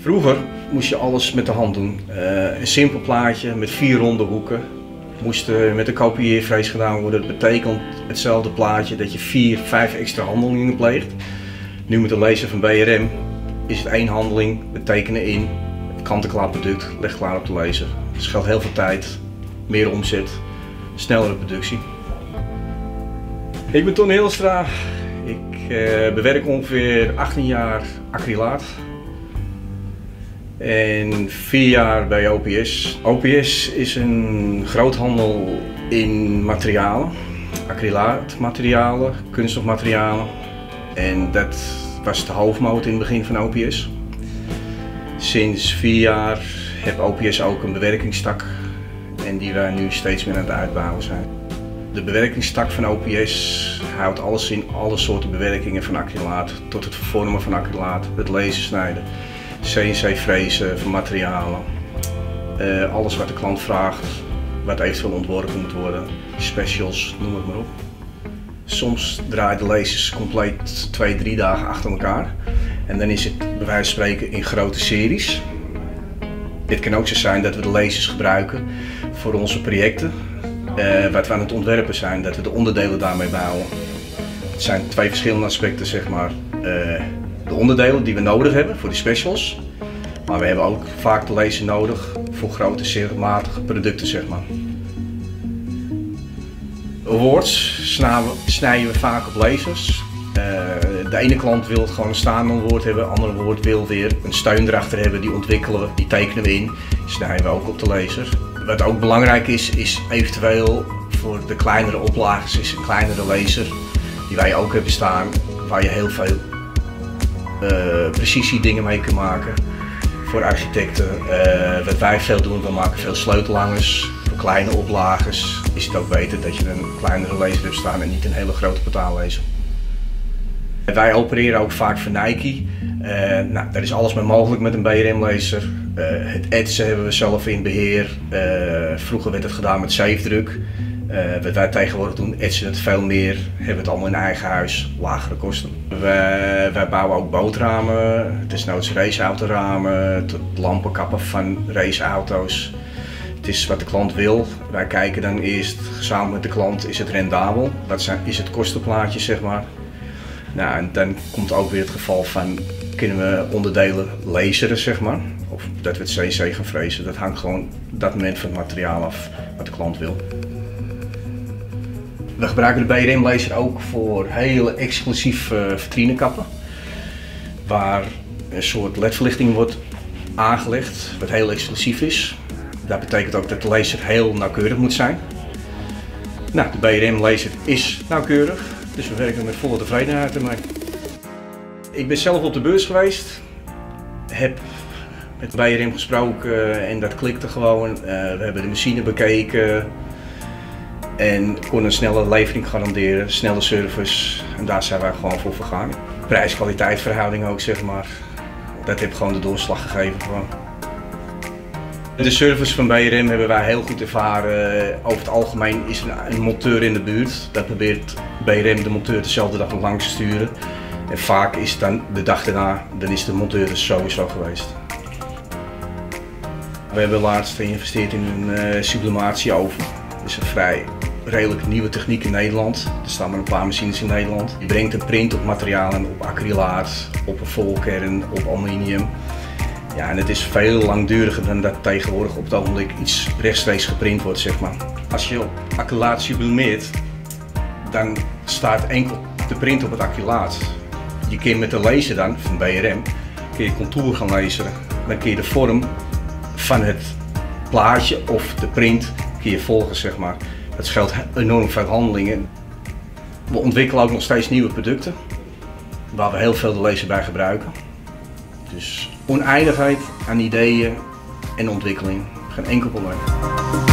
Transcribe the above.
Vroeger moest je alles met de hand doen. Uh, een simpel plaatje met vier ronde hoeken. Moest uh, met een kopieervrees gedaan worden. Dat betekent hetzelfde plaatje dat je vier, vijf extra handelingen pleegt. Nu met de laser van BRM is het één handeling, we tekenen in, kant-en-klaar product, leg klaar op de laser. Het scheelt heel veel tijd, meer omzet, snellere productie. Ik ben Ton Hillstra. Ik uh, bewerk ongeveer 18 jaar acrylaat. En vier jaar bij OPS. OPS is een groothandel in materialen, acrylaatmaterialen, kunststofmaterialen. En dat was de hoofdmoot in het begin van OPS. Sinds vier jaar heeft OPS ook een bewerkingstak en die wij nu steeds meer aan het uitbouwen zijn. De bewerkingstak van OPS houdt alles in, alle soorten bewerkingen van acrylaat, tot het vervormen van acrylaat, het lasersnijden, CNC-frezen van materialen. Uh, alles wat de klant vraagt, wat eventueel ontworpen moet worden, specials, noem het maar op. Soms draaien de lasers compleet twee, drie dagen achter elkaar. En dan is het bij wijze van spreken in grote series. Dit kan ook zo zijn dat we de lasers gebruiken voor onze projecten. Uh, wat we aan het ontwerpen zijn, dat we de onderdelen daarmee bouwen. Het zijn twee verschillende aspecten, zeg maar. De onderdelen die we nodig hebben voor die specials. Maar we hebben ook vaak de laser nodig voor grote, seriematige producten, zeg maar. Awards snijden we vaak op lasers. Uh, de ene klant wil gewoon een staande woord hebben, de andere woord wil weer een steun erachter hebben. Die ontwikkelen we, die tekenen we in, snijden we ook op de laser. Wat ook belangrijk is, is eventueel voor de kleinere oplages is een kleinere laser die wij ook hebben staan, waar je heel veel uh, precisie dingen mee kan maken. Voor architecten, uh, wat wij veel doen, we maken veel sleutelhangers. Voor kleine oplages is het ook beter dat je een kleinere laser hebt staan en niet een hele grote portaallezer. Wij opereren ook vaak voor Nike. Uh, nou, daar is alles mee mogelijk met een BRM-laser. Het etsen hebben we zelf in beheer. Vroeger werd het gedaan met zeefdruk. Wat wij tegenwoordig doen, etsen het veel meer. Hebben het allemaal in eigen huis, lagere kosten. Wij, bouwen ook bootramen, desnoods raceautoramen, tot lampenkappen van raceauto's. Het is wat de klant wil. Wij kijken dan eerst samen met de klant, is het rendabel? Wat zijn, is het kostenplaatje, zeg maar? Nou, en dan komt ook weer het geval van, kunnen we onderdelen laseren, zeg maar. Of dat we het CNC gaan frezen. Dat hangt gewoon dat moment van het materiaal af wat de klant wil. We gebruiken de BRM laser ook voor hele exclusieve vitrinekappen. Waar een soort ledverlichting wordt aangelegd, wat heel exclusief is. Dat betekent ook dat de laser heel nauwkeurig moet zijn. Nou, de BRM laser is nauwkeurig. Dus we werken met volle tevredenheid ermee. Ik ben zelf op de beurs geweest. Heb met BRM gesproken en dat klikte gewoon. Uh, we hebben de machine bekeken. En kon een snelle levering garanderen, snelle service. En daar zijn wij gewoon voor vergaan. Prijs-kwaliteit verhouding ook zeg maar. Dat heeft gewoon de doorslag gegeven. De service van BRM hebben wij heel goed ervaren. Over het algemeen is er een monteur in de buurt. Dat probeert BRM de monteur dezelfde dag langs te sturen. En vaak is het dan de dag daarna, dan is de monteur er sowieso geweest. We hebben laatst geïnvesteerd in een uh, sublimatieoven. Dat is een vrij redelijk nieuwe techniek in Nederland. Er staan maar een paar machines in Nederland. Je brengt een print op materialen, op acrylaat, op een volkern, op aluminium. Ja, en het is veel langduriger dan dat tegenwoordig op het ogenblik iets rechtstreeks geprint wordt, zeg maar. Als je op acrylaat sublimeert, dan staat enkel de print op het acrylaat. Je kunt met de laser dan, van BRM, kun je contour gaan laseren. Dan kun je de vorm van het plaatje of de print kun je volgen, zeg maar. Dat scheelt enorm veel handelingen. We ontwikkelen ook nog steeds nieuwe producten, waar we heel veel de laser bij gebruiken. Dus oneindigheid aan ideeën en ontwikkeling. Geen enkel probleem.